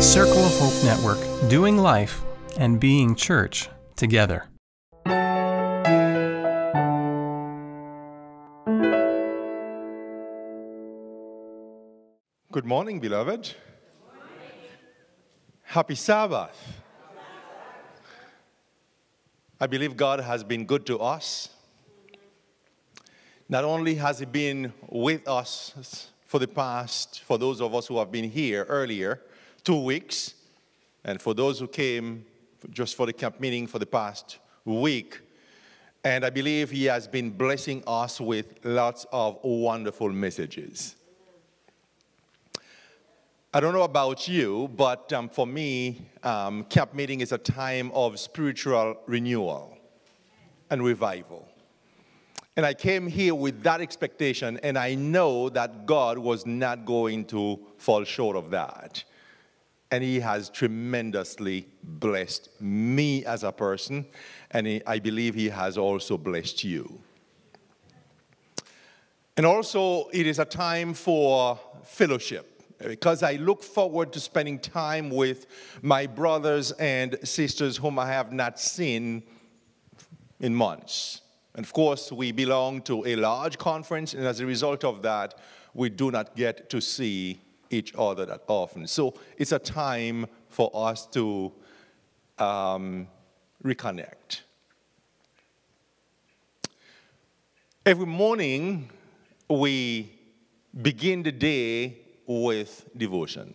Circle of Hope Network, doing life and being church together. Good morning, beloved. Happy Sabbath. I believe God has been good to us. Not only has He been with us for the past, for those of us who have been here earlier, two weeks, and for those who came just for the camp meeting for the past week, and I believe He has been blessing us with lots of wonderful messages. I don't know about you, but um, for me, um, camp meeting is a time of spiritual renewal and revival. And I came here with that expectation, and I know that God was not going to fall short of that. And He has tremendously blessed me as a person, and he, I believe He has also blessed you. And also, it is a time for fellowship because I look forward to spending time with my brothers and sisters whom I have not seen in months. And of course, we belong to a large conference, and as a result of that, we do not get to see each other that often. So it's a time for us to um, reconnect. Every morning, we begin the day with devotion,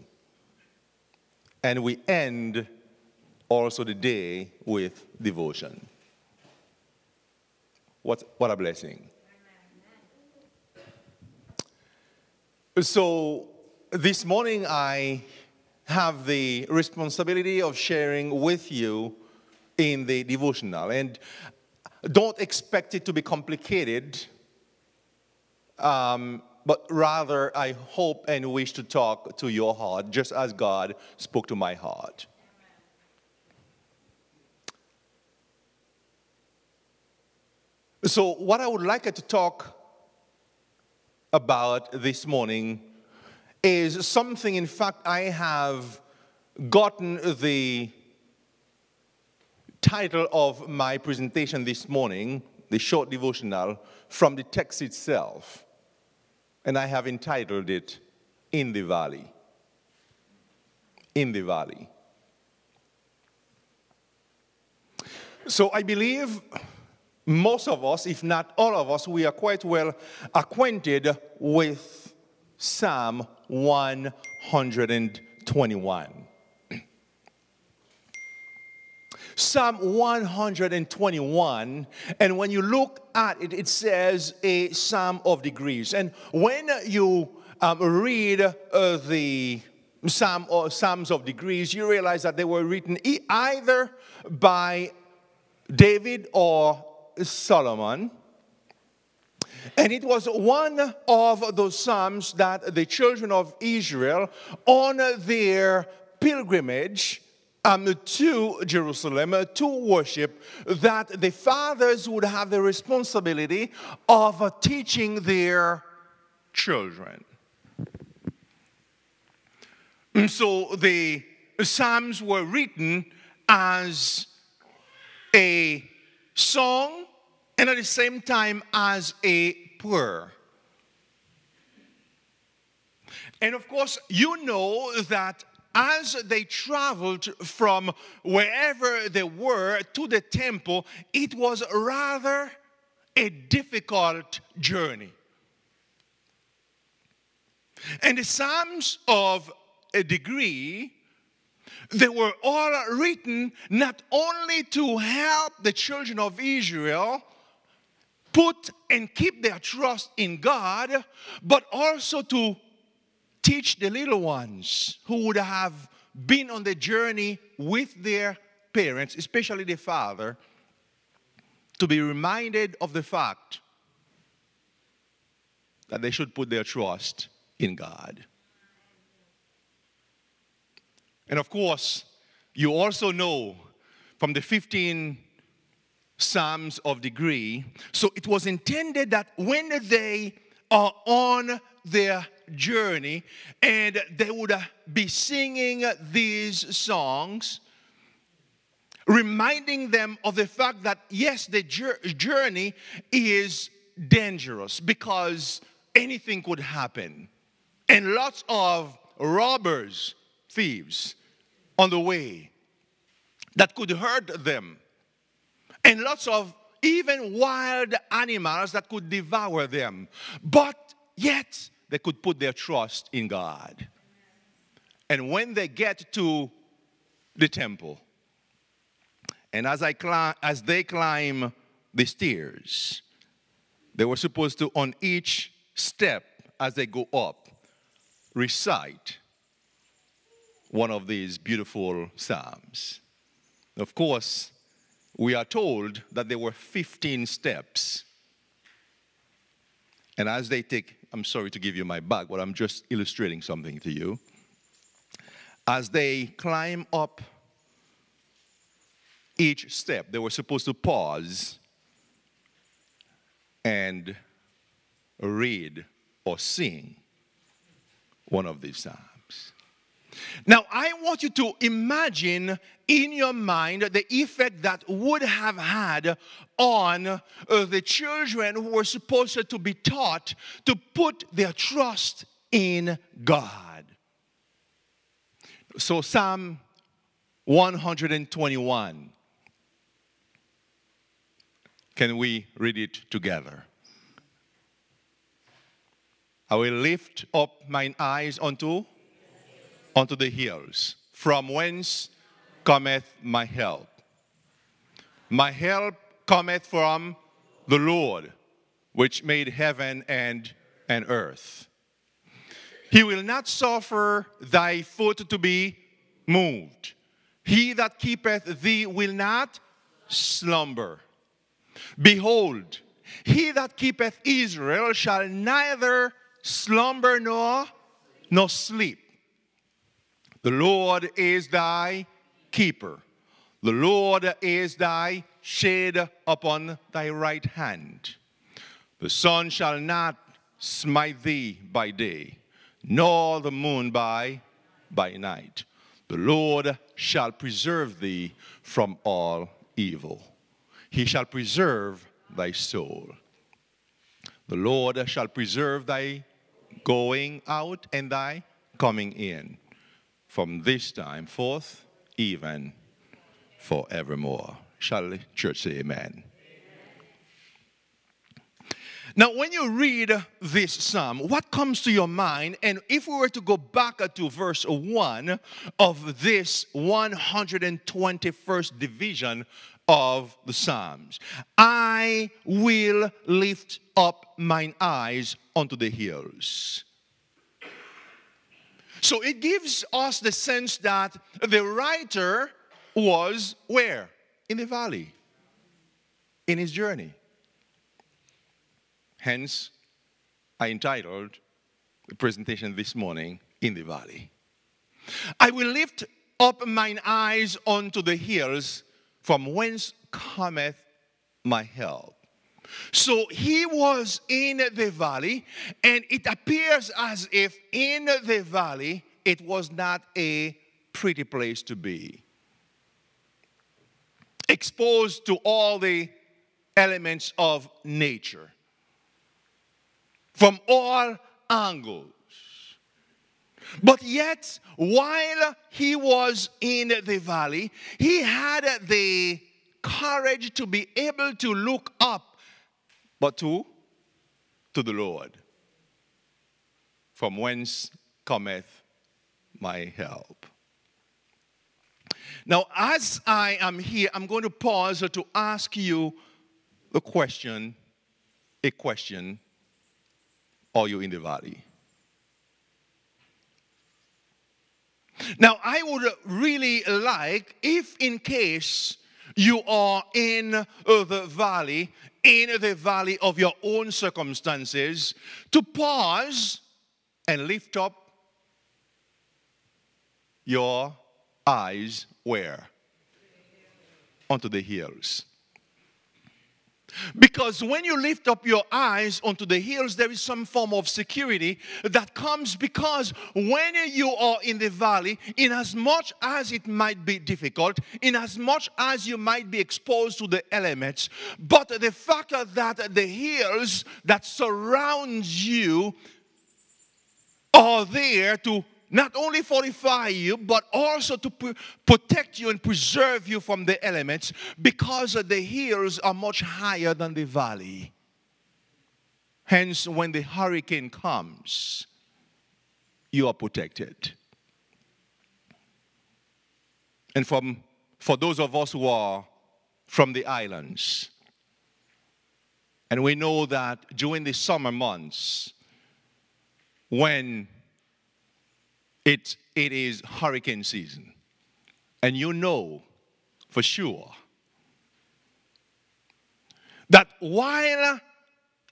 and we end also the day with devotion. What, what a blessing. So, this morning I have the responsibility of sharing with you in the devotional. And don't expect it to be complicated, um, but rather I hope and wish to talk to your heart just as God spoke to my heart. So, what I would like to talk about this morning is something, in fact, I have gotten the title of my presentation this morning, the short devotional, from the text itself. And I have entitled it, In the Valley. In the Valley. So I believe most of us, if not all of us, we are quite well acquainted with Psalm 121. Psalm 121, and when you look at it, it says a psalm of degrees. And when you um, read uh, the psalm or psalms of degrees, you realize that they were written either by David or Solomon. And it was one of those Psalms that the children of Israel, on their pilgrimage um, to Jerusalem uh, to worship, that the fathers would have the responsibility of uh, teaching their children. And so the Psalms were written as a song and at the same time as a prayer. And of course, you know that as they traveled from wherever they were to the temple, it was rather a difficult journey. And the Psalms of a degree they were all written not only to help the children of Israel put and keep their trust in God, but also to teach the little ones who would have been on the journey with their parents, especially the father, to be reminded of the fact that they should put their trust in God. And of course, you also know from the 15 Psalms of degree, so it was intended that when they are on their journey, and they would uh, be singing these songs, reminding them of the fact that, yes, the journey is dangerous because anything could happen. And lots of robbers, thieves on the way that could hurt them. And lots of even wild animals that could devour them. But yet, they could put their trust in God. And when they get to the temple, and as, I climb, as they climb the stairs, they were supposed to, on each step as they go up, recite one of these beautiful psalms. Of course, we are told that there were 15 steps. And as they take, I'm sorry to give you my back, but I'm just illustrating something to you. As they climb up each step, they were supposed to pause and read or sing one of these psalms. Now, I want you to imagine in your mind the effect that would have had on uh, the children who were supposed to be taught to put their trust in God. So, Psalm 121. Can we read it together? I will lift up mine eyes unto unto the hills, from whence cometh my help. My help cometh from the Lord, which made heaven and, and earth. He will not suffer thy foot to be moved. He that keepeth thee will not slumber. Behold, he that keepeth Israel shall neither slumber nor, nor sleep. The Lord is thy keeper. The Lord is thy shade upon thy right hand. The sun shall not smite thee by day, nor the moon by, by night. The Lord shall preserve thee from all evil. He shall preserve thy soul. The Lord shall preserve thy going out and thy coming in from this time forth, even forevermore. Shall the church say amen? Now, when you read this psalm, what comes to your mind? And if we were to go back to verse 1 of this 121st division of the Psalms, I will lift up mine eyes unto the hills. So it gives us the sense that the writer was where? In the valley, in his journey. Hence, I entitled the presentation this morning, In the Valley. I will lift up mine eyes unto the hills, from whence cometh my help. So he was in the valley, and it appears as if in the valley it was not a pretty place to be. Exposed to all the elements of nature from all angles. But yet, while he was in the valley, he had the courage to be able to look up but to, to the Lord. From whence cometh my help. Now, as I am here, I'm going to pause to ask you a question, a question. Are you in the valley? Now, I would really like, if in case you are in the valley, in the valley of your own circumstances, to pause and lift up your eyes where? Onto the hills. Because when you lift up your eyes onto the hills, there is some form of security that comes because when you are in the valley, in as much as it might be difficult, in as much as you might be exposed to the elements, but the fact that the hills that surround you are there to not only fortify you, but also to protect you and preserve you from the elements because the hills are much higher than the valley. Hence, when the hurricane comes, you are protected. And from, for those of us who are from the islands, and we know that during the summer months, when it, it is hurricane season. And you know for sure that while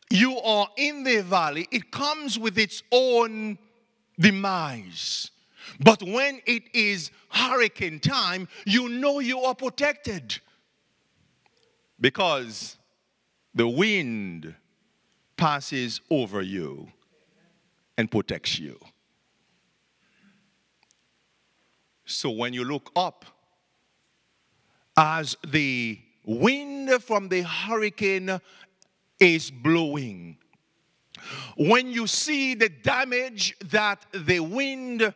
you are in the valley, it comes with its own demise. But when it is hurricane time, you know you are protected because the wind passes over you and protects you. So when you look up, as the wind from the hurricane is blowing, when you see the damage that the wind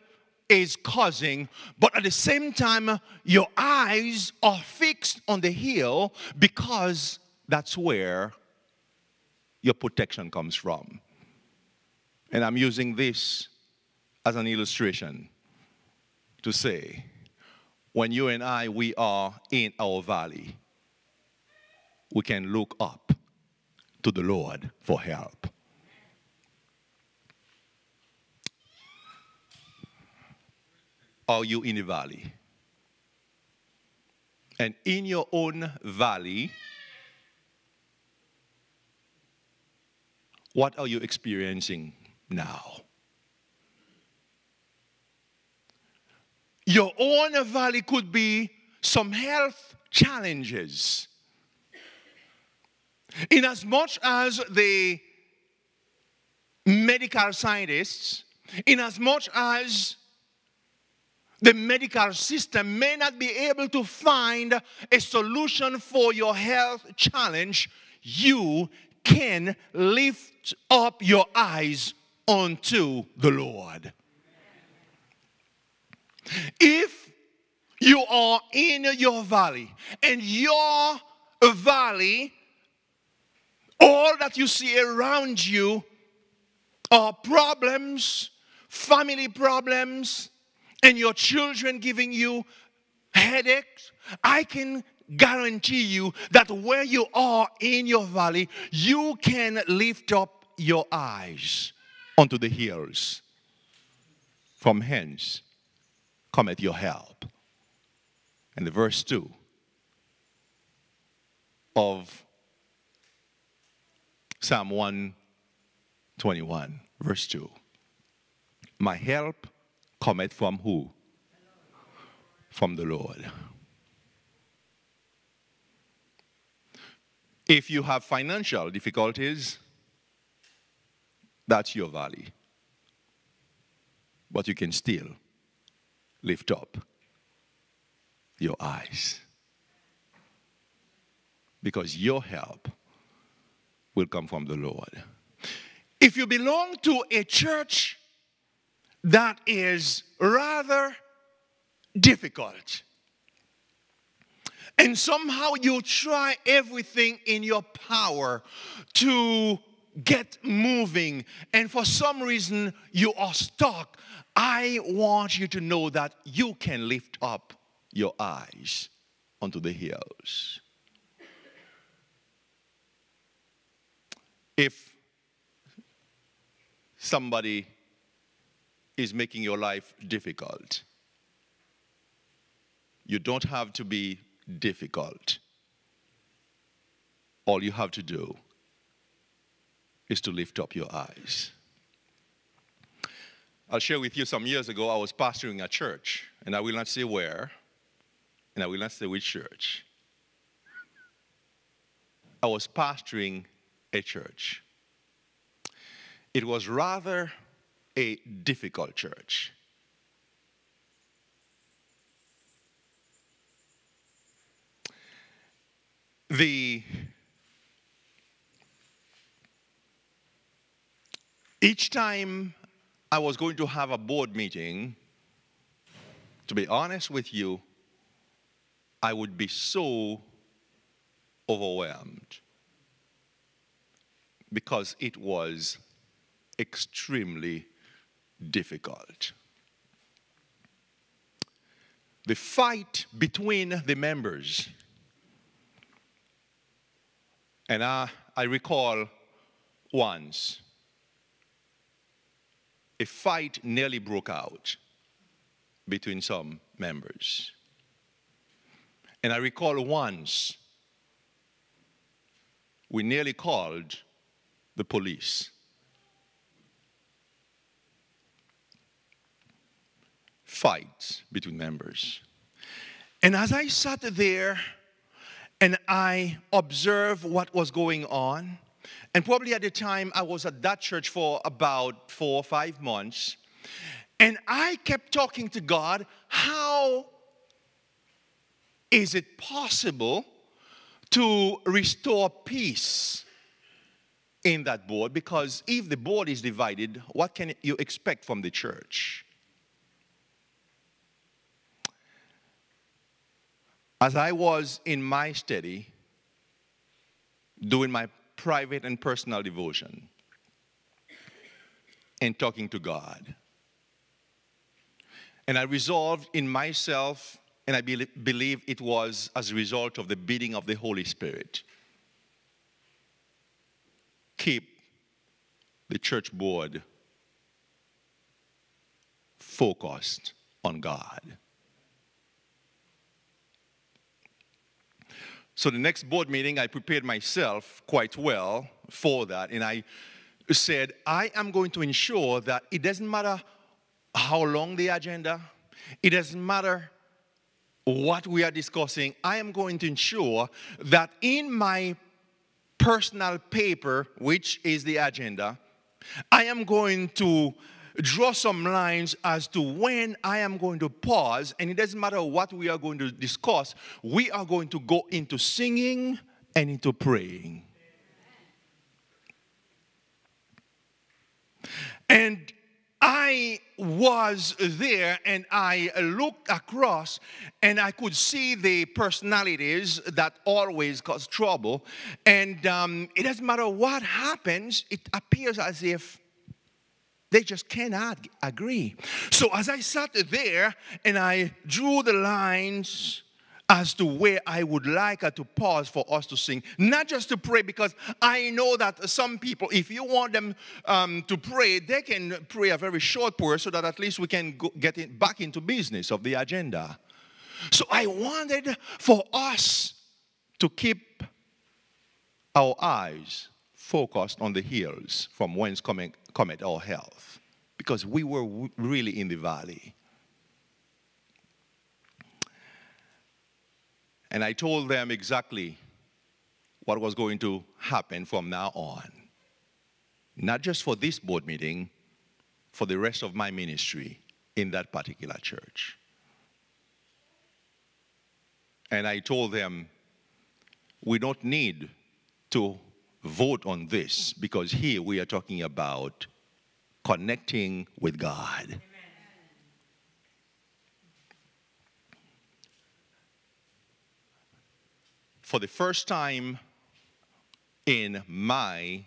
is causing, but at the same time, your eyes are fixed on the hill because that's where your protection comes from. And I'm using this as an illustration to say, when you and I, we are in our valley, we can look up to the Lord for help. Are you in a valley? And in your own valley, what are you experiencing now? Your own valley could be some health challenges. In as much as the medical scientists, in as much as the medical system may not be able to find a solution for your health challenge, you can lift up your eyes unto the Lord. If you are in your valley and your valley, all that you see around you are problems, family problems, and your children giving you headaches, I can guarantee you that where you are in your valley, you can lift up your eyes onto the hills. From hence cometh your help. And the verse 2 of Psalm 121, verse 2. My help cometh from who? From the Lord. If you have financial difficulties, that's your valley. But you can still lift up your eyes. Because your help will come from the Lord. If you belong to a church that is rather difficult, and somehow you try everything in your power to get moving, and for some reason you are stuck, I want you to know that you can lift up your eyes onto the hills. If somebody is making your life difficult, you don't have to be difficult. All you have to do is to lift up your eyes. I'll share with you some years ago, I was pastoring a church, and I will not say where, and I will not say which church. I was pastoring a church. It was rather a difficult church. The each time I was going to have a board meeting, to be honest with you, I would be so overwhelmed because it was extremely difficult. The fight between the members, and I, I recall once a fight nearly broke out between some members. And I recall once we nearly called the police. Fights between members. And as I sat there and I observed what was going on, and probably at the time I was at that church for about four or five months, and I kept talking to God, how is it possible to restore peace in that board? Because if the board is divided, what can you expect from the church? As I was in my study, doing my private and personal devotion, and talking to God, and I resolved in myself and I be- believe it was as a result of the bidding of the Holy Spirit. Keep the church board focused on God. So, the next board meeting, I prepared myself quite well for that, and I said, I am going to ensure that it doesn't matter how long the agenda, it doesn't matter what we are discussing, I am going to ensure that in my personal paper, which is the agenda, I am going to draw some lines as to when I am going to pause, and it doesn't matter what we are going to discuss, we are going to go into singing and into praying. And I was there and I looked across and I could see the personalities that always cause trouble. And um, it doesn't matter what happens, it appears as if they just cannot agree. So as I sat there and I drew the lines as to where I would like her to pause for us to sing. Not just to pray, because I know that some people, if you want them um, to pray, they can pray a very short prayer so that at least we can get it back into business of the agenda. So I wanted for us to keep our eyes focused on the hills from whence coming, cometh our health, because we were really in the valley. And I told them exactly what was going to happen from now on. Not just for this board meeting, for the rest of my ministry in that particular church. And I told them, we don't need to vote on this because here we are talking about connecting with God. for the first time in my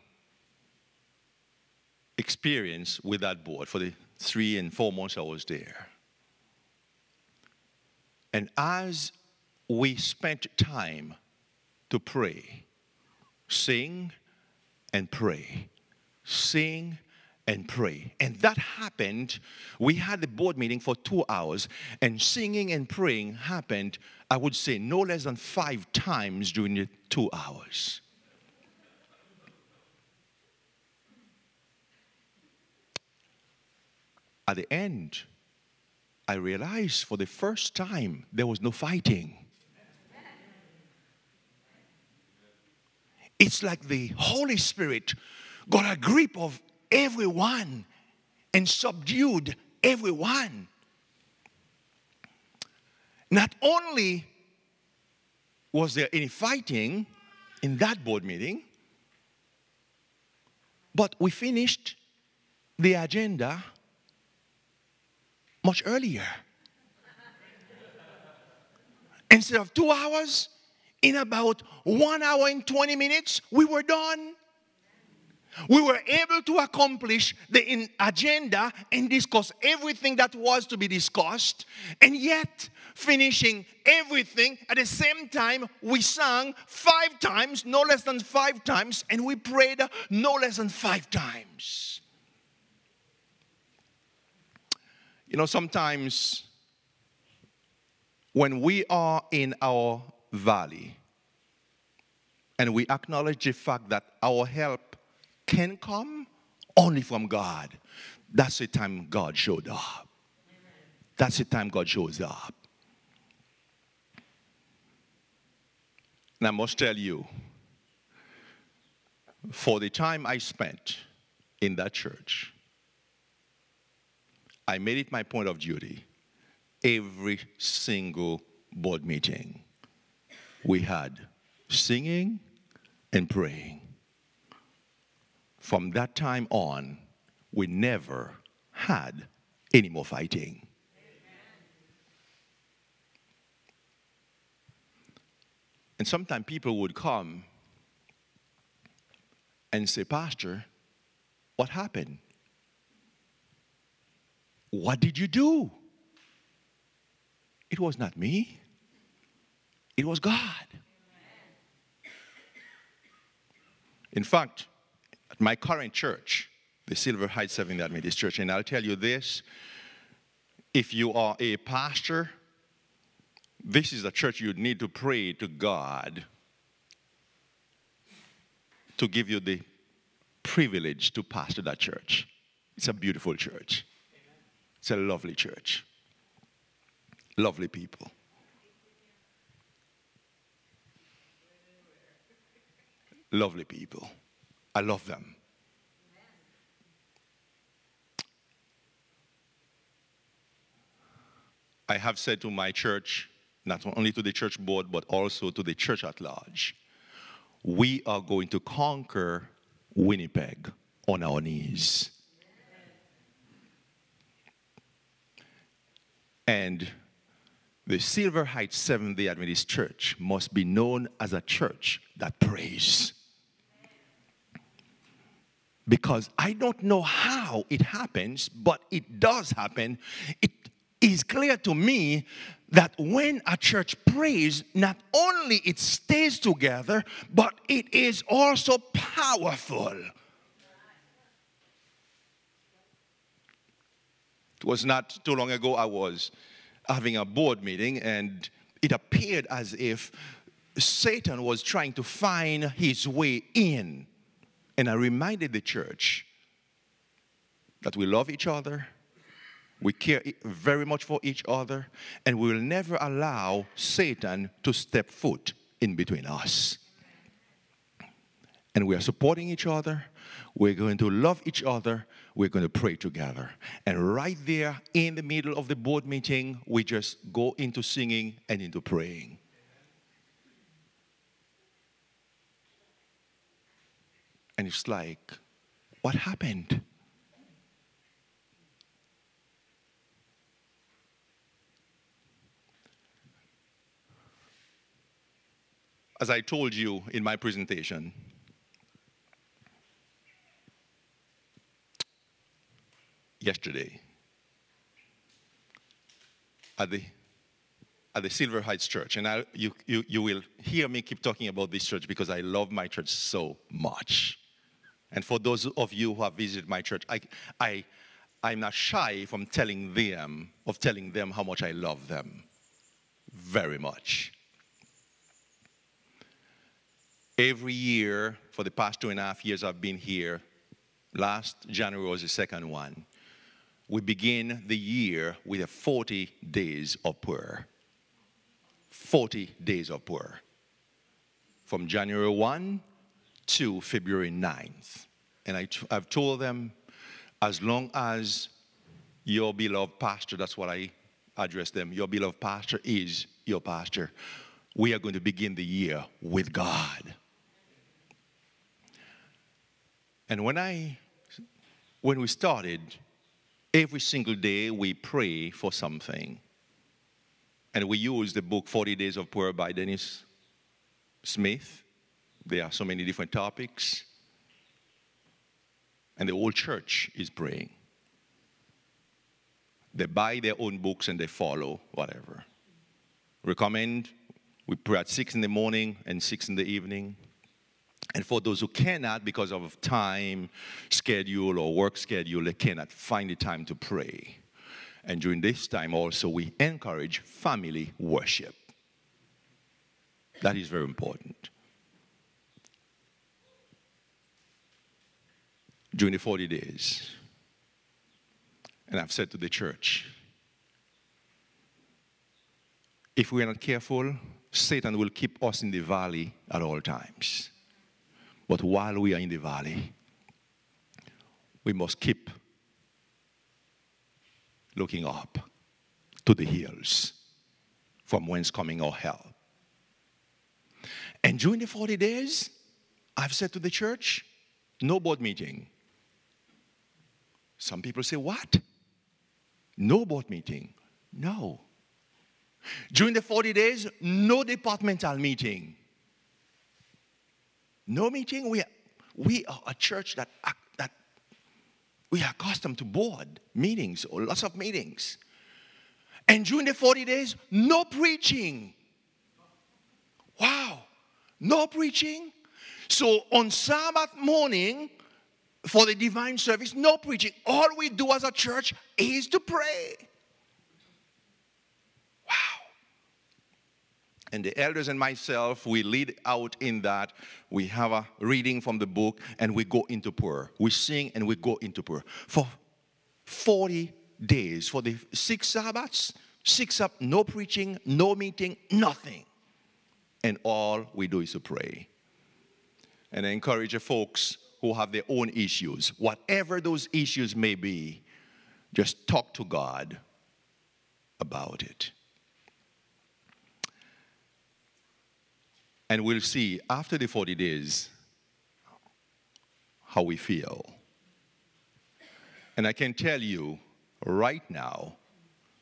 experience with that board for the three and four months I was there. And as we spent time to pray, sing and pray, sing and pray. And that happened. We had the board meeting for two hours, and singing and praying happened, I would say, no less than five times during the two hours. At the end, I realized for the first time there was no fighting. It's like the Holy Spirit got a grip of everyone and subdued everyone. Not only was there any fighting in that board meeting, but we finished the agenda much earlier. Instead of two hours, in about one hour and 20 minutes, we were done. We were able to accomplish the agenda and discuss everything that was to be discussed, and yet finishing everything at the same time we sang five times, no less than five times, and we prayed no less than five times. You know, sometimes when we are in our valley and we acknowledge the fact that our help can come only from God, that's the time God showed up. That's the time God shows up. And I must tell you, for the time I spent in that church, I made it my point of duty every single board meeting. We had singing and praying. From that time on, we never had any more fighting. And sometimes people would come and say, Pastor, what happened? What did you do? It was not me, it was God. In fact, at my current church, the Silver Heights Seventh Adventist Church, and I'll tell you this if you are a pastor, this is a church you need to pray to God to give you the privilege to pastor that church. It's a beautiful church. It's a lovely church. Lovely people. Lovely people. I love them. I have said to my church, not only to the church board, but also to the church at large, we are going to conquer Winnipeg on our knees. And the Silver Heights Seventh day Adventist Church must be known as a church that prays. Because I don't know how it happens, but it does happen. It is clear to me that when a church prays, not only it stays together, but it is also powerful. It was not too long ago I was having a board meeting, and it appeared as if Satan was trying to find his way in. And I reminded the church that we love each other, we care very much for each other, and we will never allow Satan to step foot in between us. And we are supporting each other. We're going to love each other. We're going to pray together. And right there in the middle of the board meeting, we just go into singing and into praying. And it's like, what happened? As I told you in my presentation, yesterday at the at the Silver Heights Church, and I, you, you, you will hear me keep talking about this church because I love my church so much. And for those of you who have visited my church, I, I, I'm not shy from telling them, of telling them how much I love them. Very much. Every year, for the past two and a half years I've been here, last January was the second one, we begin the year with a 40 days of prayer. 40 days of prayer. From January 1 to February 9th. And I've told them, as long as your beloved pastor, that's what I address them, your beloved pastor is your pastor, we are going to begin the year with God. And when I when we started, every single day we pray for something. And we use the book 40 Days of Prayer by Dennis Smith. There are so many different topics. And the whole church is praying. They buy their own books and they follow whatever. Recommend we pray at 6 in the morning and 6 in the evening. And for those who cannot, because of time schedule or work schedule, they cannot find the time to pray. And during this time also, we encourage family worship. That is very important. During the 40 days, and I've said to the church, if we are not careful, Satan will keep us in the valley at all times. But while we are in the valley, we must keep looking up to the hills from whence coming our help. And during the 40 days, I've said to the church, no board meeting. Some people say, What? No board meeting. No. During the 40 days, no departmental meeting. No meeting. We are, we are a church that, that we are accustomed to board meetings or lots of meetings. And during the 40 days, no preaching. Wow. No preaching. So on Sabbath morning, for the divine service, no preaching. All we do as a church is to pray. Wow. And the elders and myself, we lead out in that. We have a reading from the book and we go into prayer. We sing and we go into prayer. For 40 days, for the six Sabbaths, six up, no preaching, no meeting, nothing. And all we do is to pray. And I encourage the folks who have their own issues, whatever those issues may be, just talk to God about it. And we'll see after the 40 days how we feel. And I can tell you right now,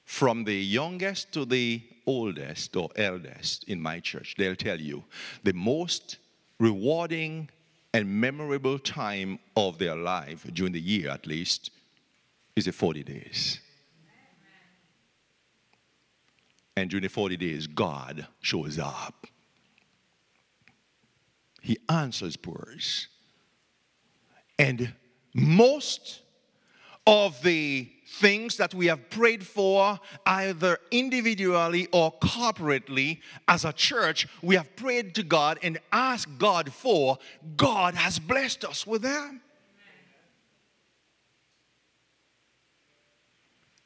from the youngest to the oldest or eldest in my church, they'll tell you the most rewarding and memorable time of their life, during the year at least, is the 40 days. And during the 40 days, God shows up. He answers prayers. And most of the things that we have prayed for, either individually or corporately, as a church, we have prayed to God and asked God for, God has blessed us with them.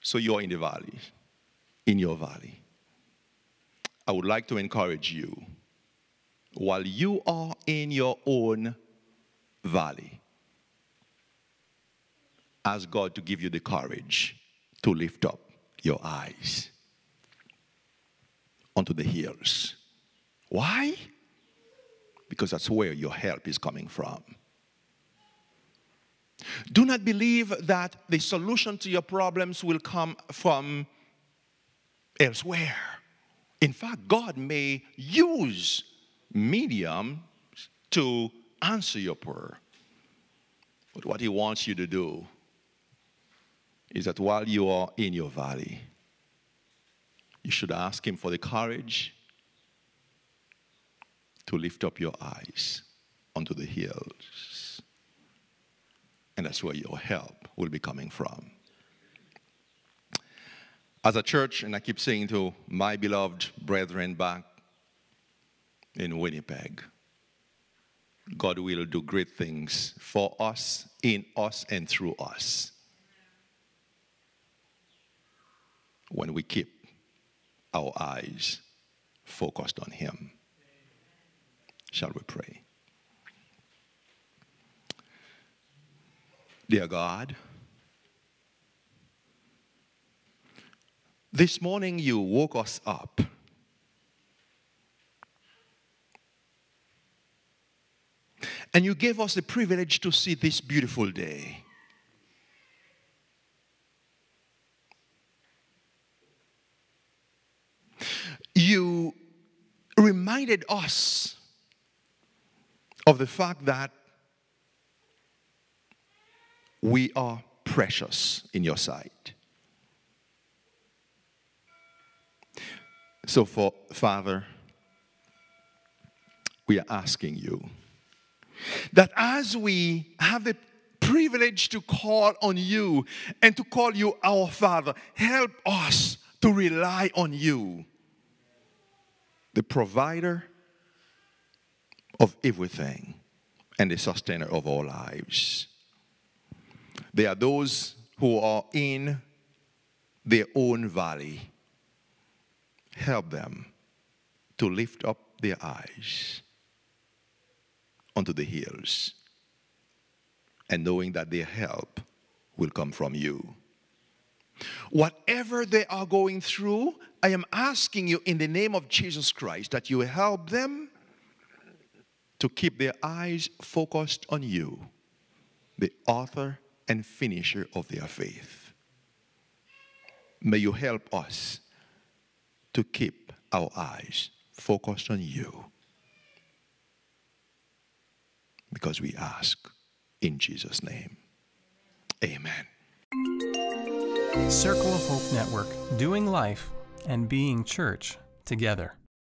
So you're in the valley, in your valley. I would like to encourage you while you are in your own valley. Ask God to give you the courage to lift up your eyes onto the hills. Why? Because that's where your help is coming from. Do not believe that the solution to your problems will come from elsewhere. In fact, God may use medium to answer your prayer. But what he wants you to do is that while you are in your valley, you should ask him for the courage to lift up your eyes onto the hills. And that's where your help will be coming from. As a church, and I keep saying to my beloved brethren back in Winnipeg. God will do great things for us, in us, and through us. when we keep our eyes focused on Him. Shall we pray? Dear God, this morning you woke us up. And you gave us the privilege to see this beautiful day. Reminded us of the fact that we are precious in your sight. So, for Father, we are asking you that as we have the privilege to call on you and to call you our Father, help us to rely on you, the provider of everything and the sustainer of our lives. There are those who are in their own valley. Help them to lift up their eyes onto the hills and knowing that their help will come from you. Whatever they are going through, I am asking you in the name of Jesus Christ that you help them to keep their eyes focused on you, the author and finisher of their faith. May you help us to keep our eyes focused on you. Because we ask in Jesus' name. Amen. Circle of Hope Network, doing life and being church together.